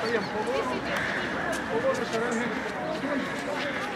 Стаємо колону, колону шеренги. Thank you.